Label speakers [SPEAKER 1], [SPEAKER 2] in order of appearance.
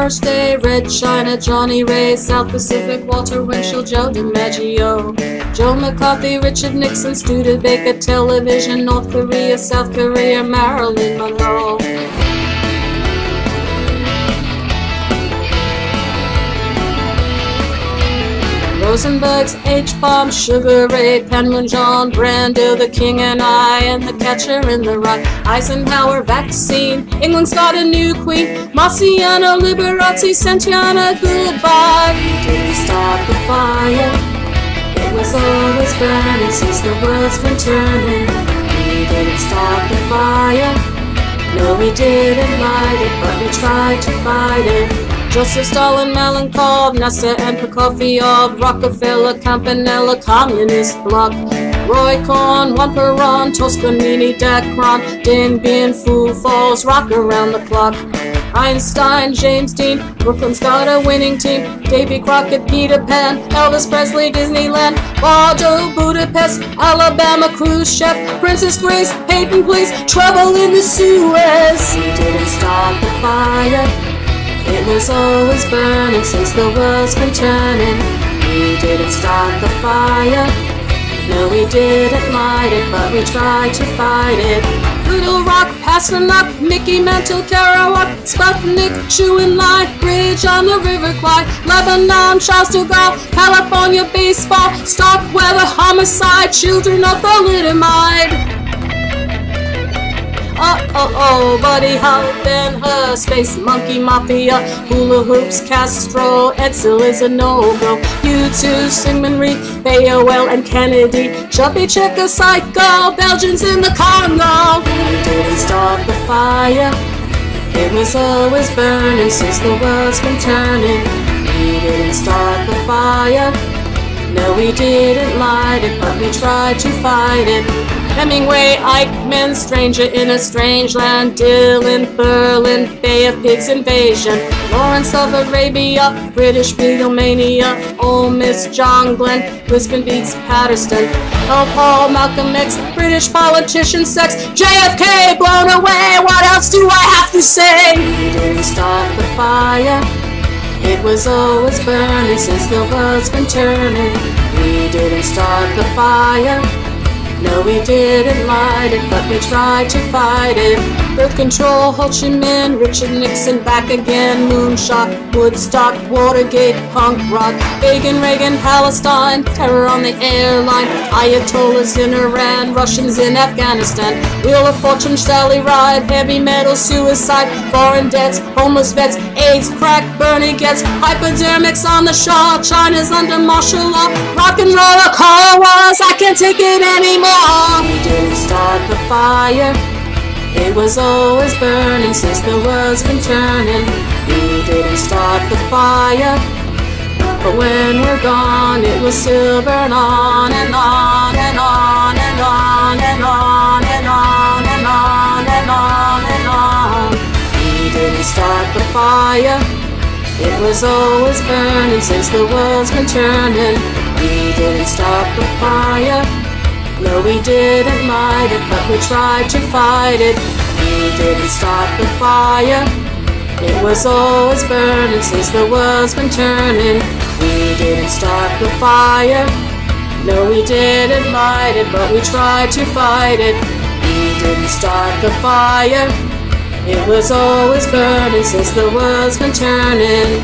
[SPEAKER 1] Morris Day, Red China, Johnny Ray, South Pacific, Walter Winchell, Joe DiMaggio, Joe McCarthy, Richard Nixon, Studebaker, Television, North Korea, South Korea, Marilyn Monroe. Rosenberg's H-Bomb, Sugar Ray, Penman John, Brando, The King and I, and The Catcher in the Rye, Eisenhower, Vaccine, England's got a new queen, Marciano, Liberace, Santiana, goodbye. We didn't start the fire, it was always burning since the world's been turning. We didn't start the fire, no we didn't light it, but we tried to fight it. Joseph Stalin, Malenkov, Nasser and Prokofiev, Rockefeller, Campanella, Communist Bloc, Roy Cohn, Juan Perón, Toscanini, Dacron, Dien Bien Phu Falls, Rock Around the Clock, Einstein, James Dean, Brooklyn's got a winning team, Davy Crockett, Peter Pan, Elvis Presley, Disneyland, Bordeaux, Budapest, Alabama, cruise chef, Princess Grace, Peyton Place, trouble in the Suez. He didn't start the fire. It was always burning since the world's been turning. We didn't start the fire. No, we didn't light it, but we tried to fight it. Little Rock, Pasternak, Mickey Mantle, Kerouac, Sputnik, Chewin Line, Bridge on the River Clyde, Lebanon, Charles de Gaulle, California baseball, stock weather, homicide, children of thalidomide. Oh, oh, oh, Buddy Hop and her Space Monkey Mafia, Hula Hoops, Castro, Edsel is a no-go. U2, Syngman Rhee, AOL and Kennedy, Chubby Checker, Psycho, Belgians in the Congo. We didn't start the fire, it was always burning since the world's been turning. We didn't start the fire, no we didn't light it, but we tried to fight it. Hemingway, Eichmann, Stranger in a Strange Land, Dylan, Berlin, Bay of Pigs Invasion, Lawrence of Arabia, British Beatlemania, Ole Miss, John Glenn, Lisbon beats Patterson, L. Paul, Malcolm X, British politician sex, JFK blown away, what else do I have to say? We didn't start the fire, it was always burning since the world's been turning. We didn't start the fire. No, we didn't light it, but we tried to fight it. Birth control, Ho Chi Minh, Richard Nixon back again, Moonshot, Woodstock, Watergate, punk rock, Reagan, Reagan, Palestine, terror on the airline, Ayatollahs in Iran, Russians in Afghanistan, Wheel of Fortune, Sally Ride, heavy metal, suicide, foreign debts, homeless vets, AIDS, crack, Bernie gets, hypodermics on the Shah, China's under martial law, rock and roll, car wars, I can't take it anymore. We didn't start the fire. It was always burning since the world's been turning. We didn't start the fire. But when we're gone, it will still burn on and on and on and on and on and on and on and on and on. We didn't start the fire. It was always burning since the world's been turning. We didn't start the fire. No, we didn't light it, but we tried to fight it. We didn't start the fire. It was always burning since the world's been turning. We didn't start the fire. No, we didn't light it, but we tried to fight it. We didn't start the fire. It was always burning since the world's been turning.